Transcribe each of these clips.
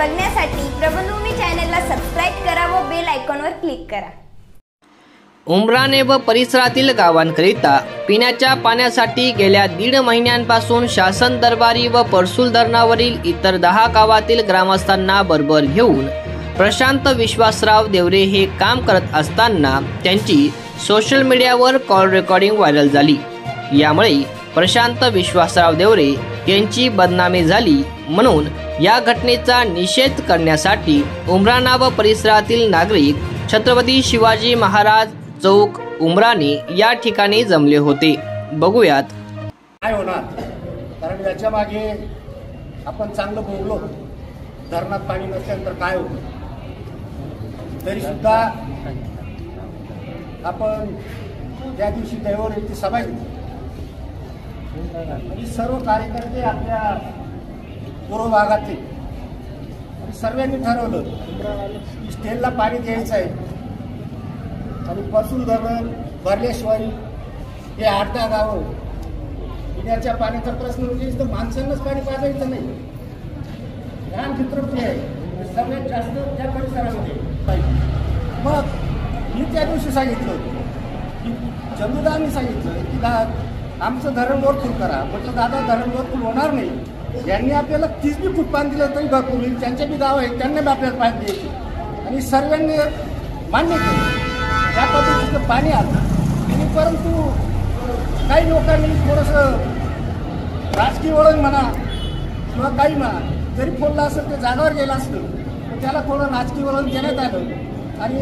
बघण्यासाठी प्रबलभूमी चॅनलला सबस्क्राईब करा व बेल आयकॉनवर क्लिक करा. उमराने व परिसरातील गावांकरिता पिण्याच्या पाण्यासाठी गेल्या दीड महिन्यांपासून शासन दरबारी व परसूल धरणावरील इतर दहा गावातील ग्रामस्थांना बरोबर घेऊन प्रशांत विश्वासराव देवरे हे काम करत असताना त्यांची सोशल मीडियावर कॉल रेकॉर्डिंग व्हायरल झाली. यामुळे प्रशांत विश्वासराव देवरे यांची बदनामी झाली म्हणून या घटनेचा निषेध करण्यासाठी उमराणा व परिसरातील नागरिक छत्रपती शिवाजी महाराज चौक उमराणी या ठिकाणी जमले होते. बघूयात. काय होणार? कारण याच्या मागे आपण चांगलं बोललो. धरणात पाणी नसल्यानंतर काय होतं तरी सुद्धा आपण त्या दिवशी दैवर सभा घेतली. सर्व कार्यकर्ते आपल्या पूर्व भागातील सर्वांनी ठरवलं की स्टेलला पाणी द्यायचं आहे. आणि परसून धरण भरल्याशिवाय हे आठ दहा गावं. पिण्याच्या पाण्याचा प्रश्न म्हणजे इथं माणसांनाच पाणी पाजायचं नाही. लहान चित्रपती आहे. सगळ्यात जास्त त्या परिसरामध्ये पाहिजे. मग मी त्या दिवशी सांगितलं की चंदुदानी सांगितलं की दा आमचं धरण वरफुल करा. म्हटलं दादा धरण वरफुल होणार नाही. यांनी आपल्याला तीस बी फूट पाणी दिलं तरी भरपूर होईल त्यांचे बी गाव आहेत त्यांना बी आपल्याला पाणी द्यायची. आणि सर्वांनी मान्य केलं. त्या पद्धतीचं पाणी आलं. आणि परंतु काही लोकांनी थोडंसं राजकीय वळण म्हणा किंवा काही म्हणा जरी फोडलं असेल ते जागावर गेलं असलं तर त्याला थोडं राजकीय वळण देण्यात आलं. आणि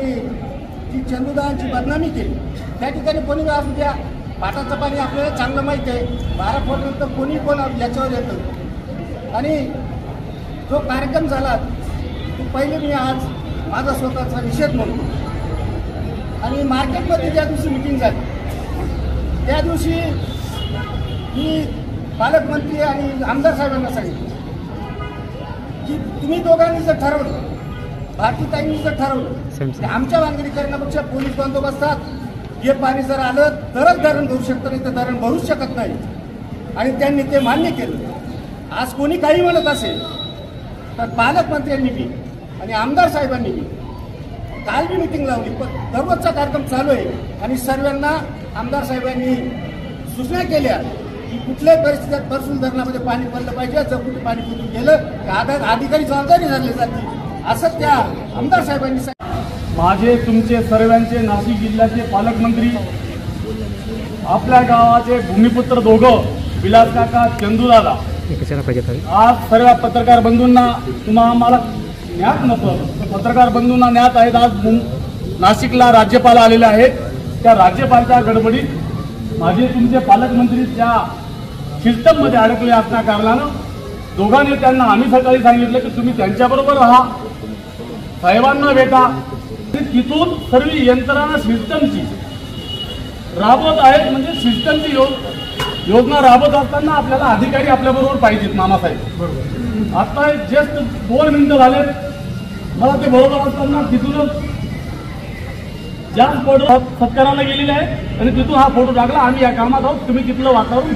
ती चंदुदाची बदनामी केली. त्या ठिकाणी कोणी असू द्या पाटाचं पाणी आपल्याला चांगलं माहीत आहे. बारा फोडल्यानंतर कोणी पण याच्यावर येतं. आणि जो कार्यक्रम झाला तो पहिले मी आज माझा स्वतःचा निषेध म्हणतो. आणि मार्केटमध्ये ज्या दिवशी मिटिंग झाली त्या दिवशी मी पालकमंत्री आणि आमदार साहेबांना सांगितलं की तुम्ही दोघांनी जर ठरवलं भारतीताईंनी जर ठरवलं की आमच्या वांगडी करण्यापेक्षा पोलीस बंदोबस्तात हे पाणी जर आलं तरच धरण भरू शकतं नाही तर धरण भरूच शकत नाही. आणि त्यांनी ते मान्य केलं. आज कोणी काही म्हणत असेल तर पालकमंत्र्यांनी बी आणि आमदार साहेबांनी बी. काल बी मिटिंग लावली पण दररोजचा कार्यक्रम चालू आहे आणि सर्वांना आमदार साहेबांनी सूचना केल्या की कुठल्याही परिस्थितीत परसून धरणामध्ये पाणी पडलं पाहिजे जर कुठे पाणी कुठून गेलं तर आधार अधिकारी जबाबदारी धरले जातील असं त्या आमदार साहेबांनी माझे तुमचे सर्वांचे नाशिक जिल्ह्याचे पालकमंत्री आपल्या गावाचे भूमिपुत्र दोघं विलास कशाला पाहिजे आज सर्व पत्रकार बंधूंना तुम्हा आम्हाला ज्ञात नसतं पत्रकार बंधूंना ज्ञात आहेत. आज नाशिकला राज्यपाल आलेले आहेत. त्या राज्यपालच्या गडबडीत माझे तुमचे पालकमंत्री त्या सिस्टममध्ये अडकले असल्या कारणानं दोघांनी त्यांना आम्ही सकाळी सांगितलं की तुम्ही त्यांच्याबरोबर राहा. साहेबांना भेटा. तिथून सर्व यंत्रणा सिस्टमची. राबवत आहेत म्हणजे सिस्टमची योग योजना राबवत असताना आपल्याला अधिकारी आपल्याबरोबर पाहिजेत मामासाहेब. आता जस्ट दोन मिनिटं झालेत. मला ते बरोबर असताना तिथूनच ज्या फोटो सत्काराला गेलेले आहे आणि तिथून हा फोटो टाकला. आम्ही या कामात आहोत. तुम्ही तिथलं वातावरण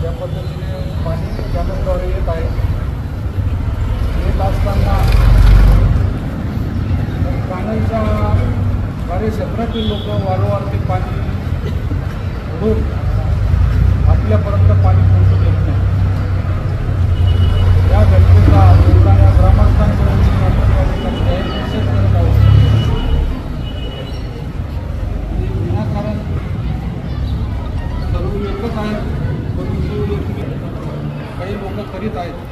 ज्या पद्धतीने पाणी कॅनलद्वारे येत आहे येत असताना पाण्याच्या कार्यक्षेत्रातील लोक वारंवार ते पाणी ओढून आपल्यापर्यंत पाणी पोहोचू देत नाही या घटनेचा उमराण्या ग्रामस्थांकडून आपण या ठिकाणी जाहीर निषेध करत आहोत विनाकारण सर्व एकच आहे परंतु काही आहेत.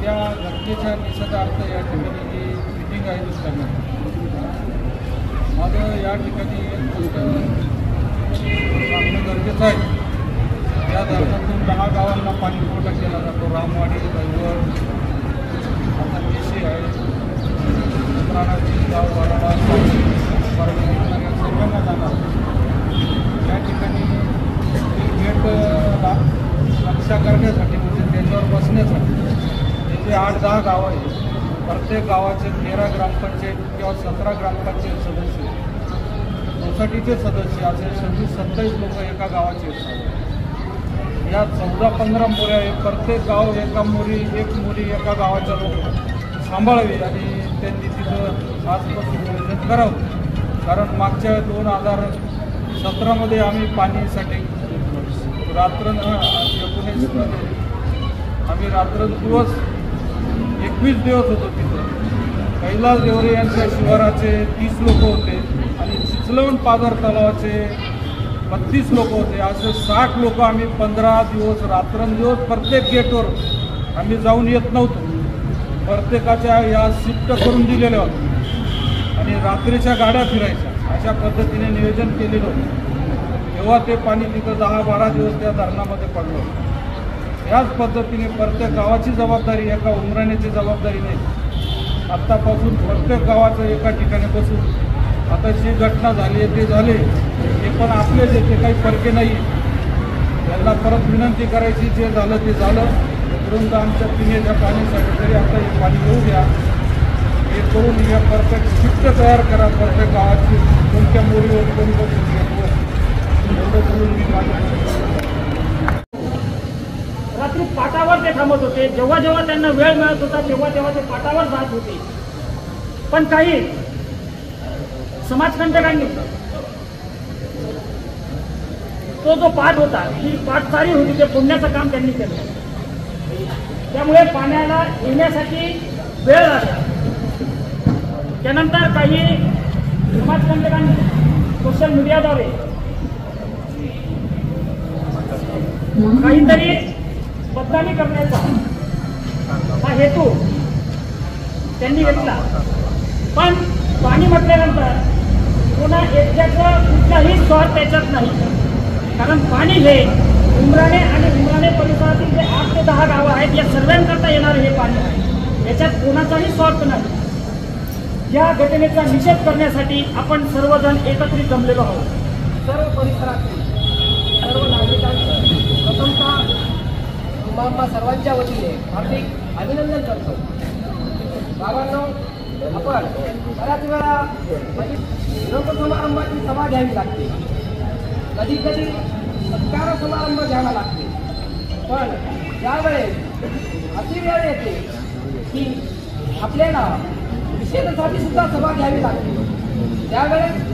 त्या घटनेच्या निषेधार्थ या ठिकाणी जी मिटिंग आयोजित करण्यात माझं या ठिकाणी सांगणं गरजेचं आहे. या धरणातून दहा गावांना पाणी पुरवठा केला जातो. रामवाडी दैवड आता केशी आहे. प्राणाची गाव वाडा या सर्वांना जाणार या ठिकाणी गेट रक्षा करण्यासाठी करण्यासाठी इथे आठ दहा गावं आहेत. प्रत्येक गावाचे तेरा ग्रामपंचायत किंवा सतरा ग्रामपंचायत सदस्य सोसायटीचे सदस्य असे सव्वीस सत्तावीस लोक एका गावाचे असतात. या चौदा पंधरा मोऱ्या आहे प्रत्येक गाव एका मोरी एक मुली एका गावाच्या लोक सांभाळावी आणि त्यांनी तिथं आजपासून नियोजन करावं. कारण मागच्या दोन हजार सतरामध्ये आम्ही पाणीसाठी रात्र एकोणीसमध्ये आम्ही रात्रंदिवस एकवीस दिवस होतो तिथं. कैलास देवरे यांच्या शिवाराचे तीस लोक होते आणि चिचलवण पादर तलावाचे बत्तीस लोक होते. असे साठ लोक आम्ही पंधरा दिवस रात्रंदिवस प्रत्येक गेटवर आम्ही जाऊन येत नव्हतो. प्रत्येकाच्या या शिफ्ट करून दिलेल्या होत्या. आणि रात्रीच्या गाड्या फिरायच्या. अशा पद्धतीने नियोजन केलेलं होतं. तेव्हा ते पाणी तिथं दहा बारा दिवस त्या धरणामध्ये पडलं होतं. याच पद्धतीने प्रत्येक गावाची जबाबदारी एका उमराण्याची जबाबदारी नाही. आत्तापासून प्रत्येक गावाचं एका ठिकाणी बसून आता जी घटना झाली आहे ते झाले हे पण आपलेच जे ते काही फरके नाही. त्यांना परत विनंती करायची जे झालं ते झालं. परंतु आमच्या पिण्याच्या पाण्यासाठी तरी आता हे पाणी येऊ द्या. हे करून या परफेक्ट शिफ्ट तयार करा प्रत्येक गावाची. कोणत्या मोरीवर कोण बसून एवढं करून मी माझ्या रात्री पाटावर ते थांबत होते. जेव्हा जेव्हा त्यांना वेळ मिळत होता तेव्हा तेव्हा ते पाटावर जात होते. पण काही समाजकंटकांनी तो जो पाठ होता ती पाठसारी होती ते पुण्याचं काम त्यांनी केलं. त्यामुळे पाण्याला येण्यासाठी वेळ लागला. त्यानंतर काही समाजकंटकांनी सोशल मीडियाद्वारे काहीतरी बदनामी करण्याचा हा हेतू त्यांनी घेतला. पण पाणी म्हटल्यानंतर पुन्हा एकट्याचं कुठलाही स्वार्थ त्याच्यात नाही. कारण पाणी हे उमराणे आणि उमराणे परिसरातील जे आठ ते दहा गावं आहेत या सर्वांकरता येणारं हे पाणी आहे. याच्यात कोणाचाही स्वार्थ नाही. या घटनेचा निषेध करण्यासाठी आपण सर्वजण एकत्रित जमलेलो आहोत. सर्व परिसरातील तुम्हाला सर्वांच्या वतीने हार्दिक अभिनंदन करतो. बाबांनो आपण बऱ्याच वेळा म्हणजे लोकसमारंभाची सभा घ्यावी लागते. कधी कधी सत्कार समारंभ घ्यावा लागते. पण त्यावेळेस अशी वेळ येते की आपल्याला निषेधासाठी सुद्धा सभा घ्यावी लागते. त्यावेळेस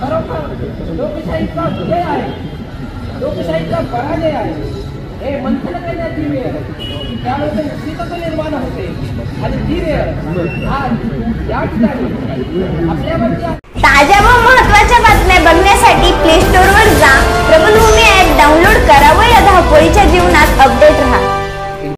खरोखर लोकशाहीचा विजय आहे लोकशाहीचा पराजय आहे हे मंथन करण्याची वेळ त्यावेळेस निर्माण होते. आणि ती वेळ या ठिकाणी. आपल्यावरच्या ताज्या व महत्त्वाच्या बातम्या बघण्यासाठी प्ले स्टोअरवर जा. प्रबलभूमी ॲप डाउनलोड करा व या धावपळीच्या जीवनात अपडेट राहा.